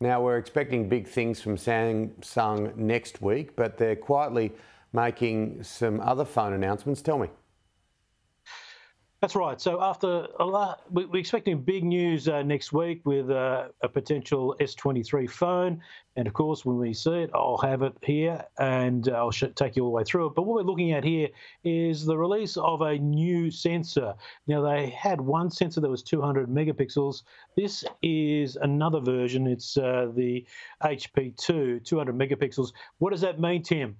Now, we're expecting big things from Samsung next week, but they're quietly making some other phone announcements. Tell me. That's right. So after a lot, we're expecting big news uh, next week with uh, a potential S23 phone, and of course, when we see it, I'll have it here and I'll take you all the way through it. But what we're looking at here is the release of a new sensor. Now they had one sensor that was 200 megapixels. This is another version. It's uh, the HP2, 200 megapixels. What does that mean, Tim?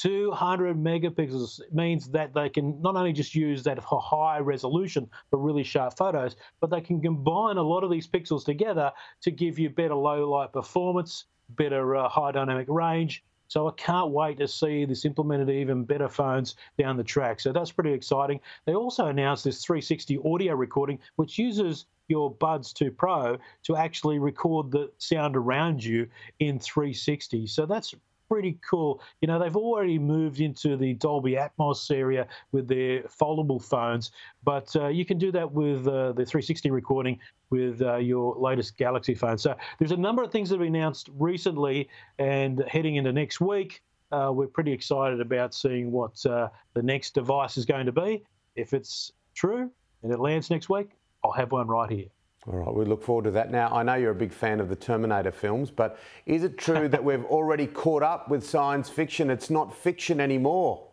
200 megapixels means that they can not only just use that high resolution for really sharp photos, but they can combine a lot of these pixels together to give you better low light performance, better uh, high dynamic range. So I can't wait to see this implemented even better phones down the track. So that's pretty exciting. They also announced this 360 audio recording, which uses your Buds 2 Pro to actually record the sound around you in 360. So that's pretty cool. You know, they've already moved into the Dolby Atmos area with their foldable phones, but uh, you can do that with uh, the 360 recording with uh, your latest Galaxy phone. So there's a number of things that have been announced recently and heading into next week. Uh, we're pretty excited about seeing what uh, the next device is going to be. If it's true and it lands next week, I'll have one right here. All right, we look forward to that. Now, I know you're a big fan of the Terminator films, but is it true that we've already caught up with science fiction? It's not fiction anymore.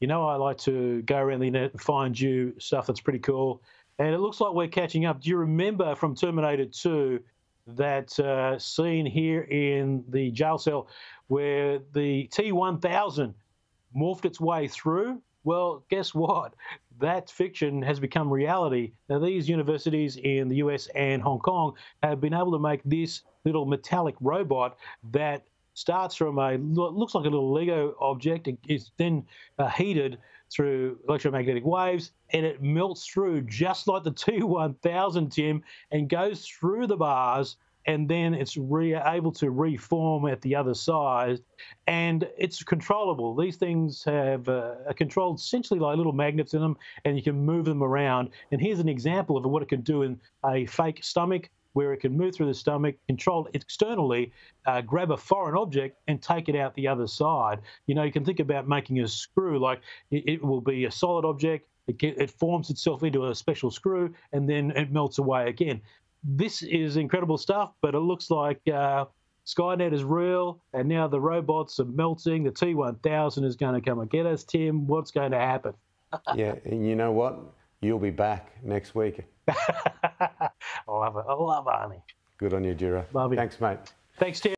You know, I like to go around the internet and find you stuff that's pretty cool. And it looks like we're catching up. Do you remember from Terminator 2 that uh, scene here in the jail cell where the T 1000 morphed its way through? Well, guess what? That fiction has become reality. Now, these universities in the US and Hong Kong have been able to make this little metallic robot that starts from a looks like a little Lego object. It's then uh, heated through electromagnetic waves and it melts through just like the T1000, Tim, and goes through the bars and then it's re- able to reform at the other side, and it's controllable. These things have uh, are controlled essentially like little magnets in them, and you can move them around. And here's an example of what it can do in a fake stomach, where it can move through the stomach, control externally, uh, grab a foreign object, and take it out the other side. You know, you can think about making a screw like it, it will be a solid object. It, it, forms itself into a special screw and then it melts away again this is incredible stuff, but it looks like uh, Skynet is real, and now the robots are melting. The T1000 is going to come and get us, Tim. What's going to happen? yeah, and you know what? You'll be back next week. I love it. I love Arnie. Good on you, Djuro. Love you. Thanks, mate. Thanks, Tim.